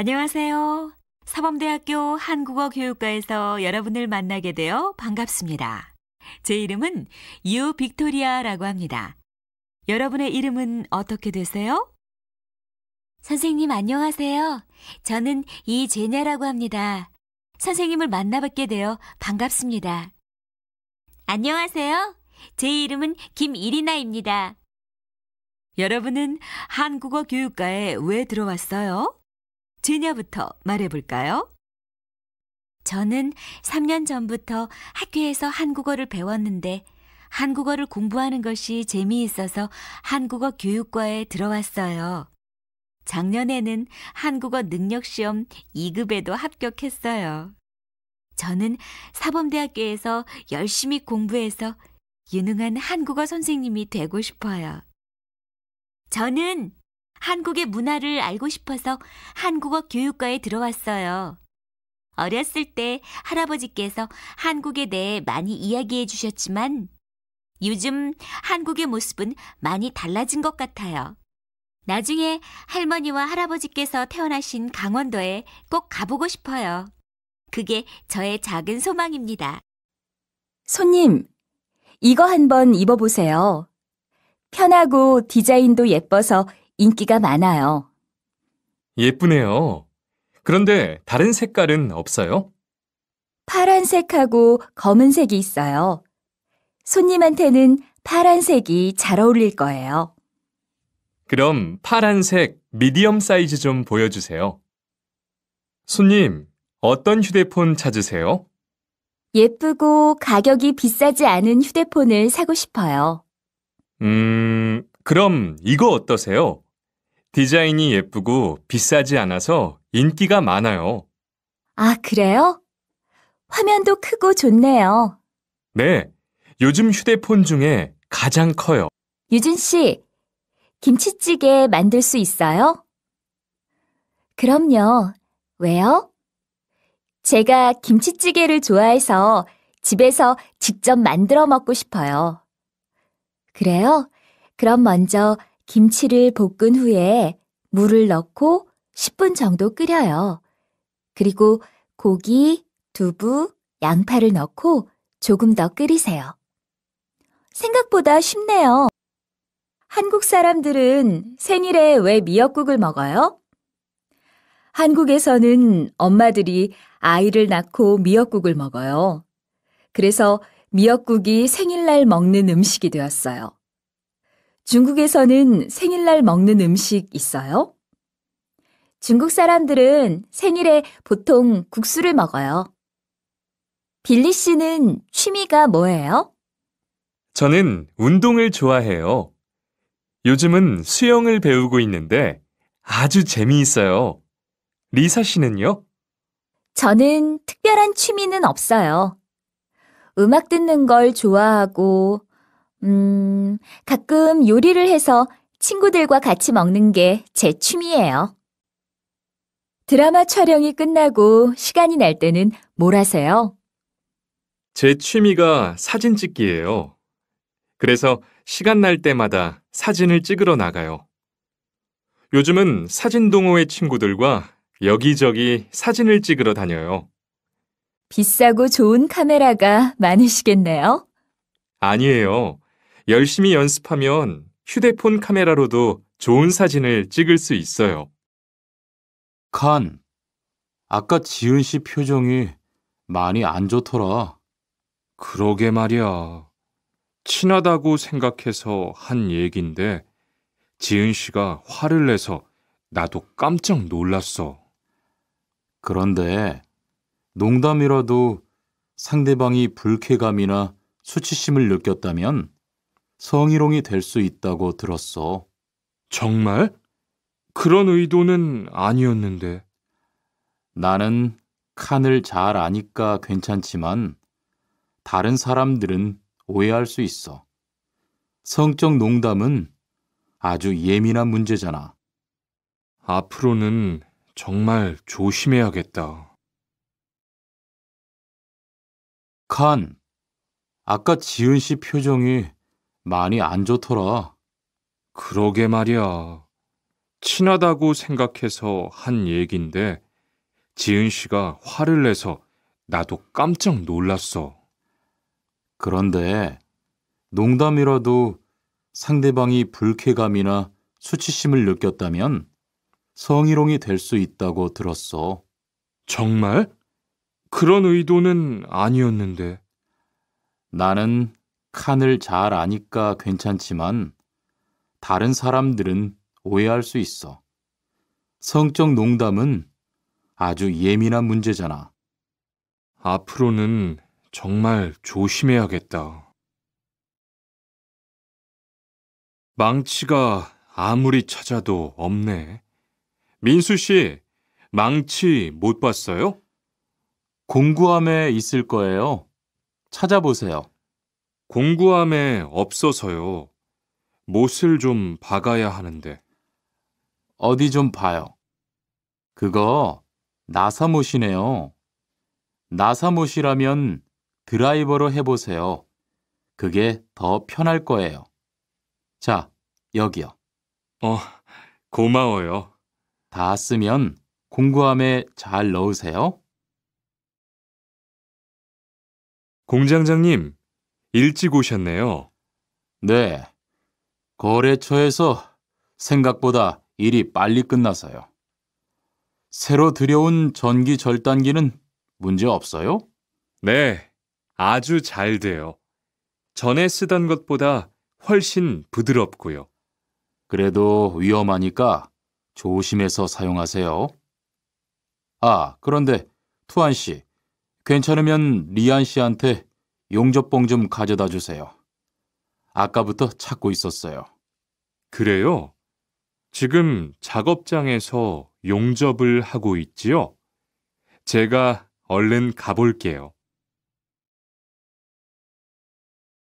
안녕하세요. 사범대학교 한국어 교육과에서 여러분을 만나게 되어 반갑습니다. 제 이름은 유 빅토리아라고 합니다. 여러분의 이름은 어떻게 되세요? 선생님 안녕하세요. 저는 이제냐라고 합니다. 선생님을 만나뵙게 되어 반갑습니다. 안녕하세요. 제 이름은 김이리나입니다. 여러분은 한국어 교육과에 왜 들어왔어요? 제냐부터 말해볼까요? 저는 3년 전부터 학교에서 한국어를 배웠는데 한국어를 공부하는 것이 재미있어서 한국어 교육과에 들어왔어요. 작년에는 한국어 능력시험 2급에도 합격했어요. 저는 사범대학교에서 열심히 공부해서 유능한 한국어 선생님이 되고 싶어요. 저는 한국의 문화를 알고 싶어서 한국어 교육과에 들어왔어요. 어렸을 때 할아버지께서 한국에 대해 많이 이야기해 주셨지만 요즘 한국의 모습은 많이 달라진 것 같아요. 나중에 할머니와 할아버지께서 태어나신 강원도에 꼭 가보고 싶어요. 그게 저의 작은 소망입니다. 손님, 이거 한번 입어보세요. 편하고 디자인도 예뻐서 인기가 많아요. 예쁘네요. 그런데 다른 색깔은 없어요? 파란색하고 검은색이 있어요. 손님한테는 파란색이 잘 어울릴 거예요. 그럼 파란색 미디엄 사이즈 좀 보여주세요. 손님, 어떤 휴대폰 찾으세요? 예쁘고 가격이 비싸지 않은 휴대폰을 사고 싶어요. 음, 그럼 이거 어떠세요? 디자인이 예쁘고 비싸지 않아서 인기가 많아요. 아, 그래요? 화면도 크고 좋네요. 네, 요즘 휴대폰 중에 가장 커요. 유진 씨, 김치찌개 만들 수 있어요? 그럼요. 왜요? 제가 김치찌개를 좋아해서 집에서 직접 만들어 먹고 싶어요. 그래요? 그럼 먼저 김치를 볶은 후에 물을 넣고 10분 정도 끓여요. 그리고 고기, 두부, 양파를 넣고 조금 더 끓이세요. 생각보다 쉽네요. 한국 사람들은 생일에 왜 미역국을 먹어요? 한국에서는 엄마들이 아이를 낳고 미역국을 먹어요. 그래서 미역국이 생일날 먹는 음식이 되었어요. 중국에서는 생일날 먹는 음식 있어요? 중국 사람들은 생일에 보통 국수를 먹어요. 빌리 씨는 취미가 뭐예요? 저는 운동을 좋아해요. 요즘은 수영을 배우고 있는데 아주 재미있어요. 리사 씨는요? 저는 특별한 취미는 없어요. 음악 듣는 걸 좋아하고, 음, 가끔 요리를 해서 친구들과 같이 먹는 게 제 취미예요. 드라마 촬영이 끝나고 시간이 날 때는 뭘 하세요? 제 취미가 사진 찍기예요. 그래서 시간 날 때마다 사진을 찍으러 나가요. 요즘은 사진 동호회 친구들과 여기저기 사진을 찍으러 다녀요. 비싸고 좋은 카메라가 많으시겠네요. 아니에요. 열심히 연습하면 휴대폰 카메라로도 좋은 사진을 찍을 수 있어요. 칸, 아까 지은 씨 표정이 많이 안 좋더라. 그러게 말이야. 친하다고 생각해서 한 얘긴데 지은 씨가 화를 내서 나도 깜짝 놀랐어. 그런데 농담이라도 상대방이 불쾌감이나 수치심을 느꼈다면 성희롱이 될 수 있다고 들었어. 정말? 그런 의도는 아니었는데. 나는 칸을 잘 아니까 괜찮지만 다른 사람들은 오해할 수 있어. 성적 농담은 아주 예민한 문제잖아. 앞으로는 정말 조심해야겠다. 칸, 아까 지은 씨 표정이 많이 안 좋더라. 그러게 말이야. 친하다고 생각해서 한 얘긴데 지은 씨가 화를 내서 나도 깜짝 놀랐어. 그런데 농담이라도 상대방이 불쾌감이나 수치심을 느꼈다면 성희롱이 될 수 있다고 들었어. 정말? 그런 의도는 아니었는데. 나는 칸을 잘 아니까 괜찮지만 다른 사람들은 오해할 수 있어. 성적 농담은 아주 예민한 문제잖아. 앞으로는 정말 조심해야겠다. 망치가 아무리 찾아도 없네. 민수 씨, 망치 못 봤어요? 공구함에 있을 거예요. 찾아보세요. 공구함에 없어서요. 못을 좀 박아야 하는데. 어디 좀 봐요. 그거 나사못이네요. 나사못이라면 드라이버로 해보세요. 그게 더 편할 거예요. 자, 여기요. 어, 고마워요. 다 쓰면 공구함에 잘 넣으세요. 공장장님, 일찍 오셨네요. 네. 거래처에서 생각보다 일이 빨리 끝나서요. 새로 들여온 전기 절단기는 문제 없어요? 네, 아주 잘 돼요. 전에 쓰던 것보다 훨씬 부드럽고요. 그래도 위험하니까 조심해서 사용하세요. 아, 그런데 투안 씨, 괜찮으면 리안 씨한테 용접봉 좀 가져다 주세요. 아까부터 찾고 있었어요. 그래요? 지금 작업장에서 용접을 하고 있지요? 제가 얼른 가볼게요.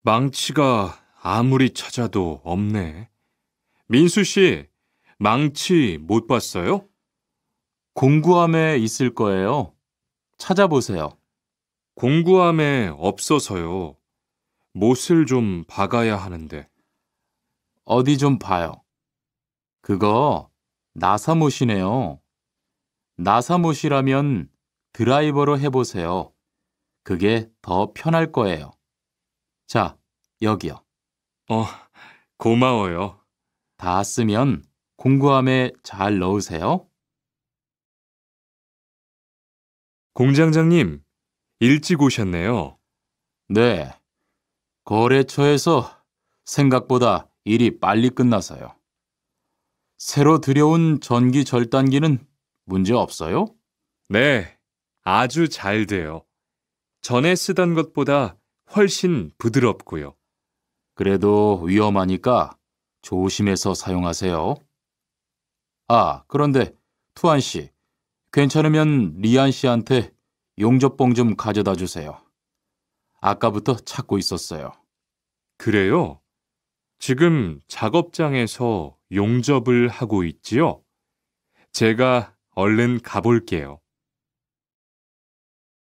망치가 아무리 찾아도 없네. 민수 씨, 망치 못 봤어요? 공구함에 있을 거예요. 찾아보세요. 공구함에 없어서요. 못을 좀 박아야 하는데. 어디 좀 봐요. 그거 나사못이네요. 나사못이라면 드라이버로 해보세요. 그게 더 편할 거예요. 자, 여기요. 어, 고마워요. 다 쓰면 공구함에 잘 넣으세요. 공장장님, 일찍 오셨네요. 네. 거래처에서 생각보다 일이 빨리 끝나서요. 새로 들여온 전기 절단기는 문제 없어요? 네, 아주 잘 돼요. 전에 쓰던 것보다 훨씬 부드럽고요. 그래도 위험하니까 조심해서 사용하세요. 아, 그런데 투안 씨, 괜찮으면 리안 씨한테 용접봉 좀 가져다 주세요. 아까부터 찾고 있었어요. 그래요? 지금 작업장에서 용접을 하고 있지요? 제가 얼른 가볼게요.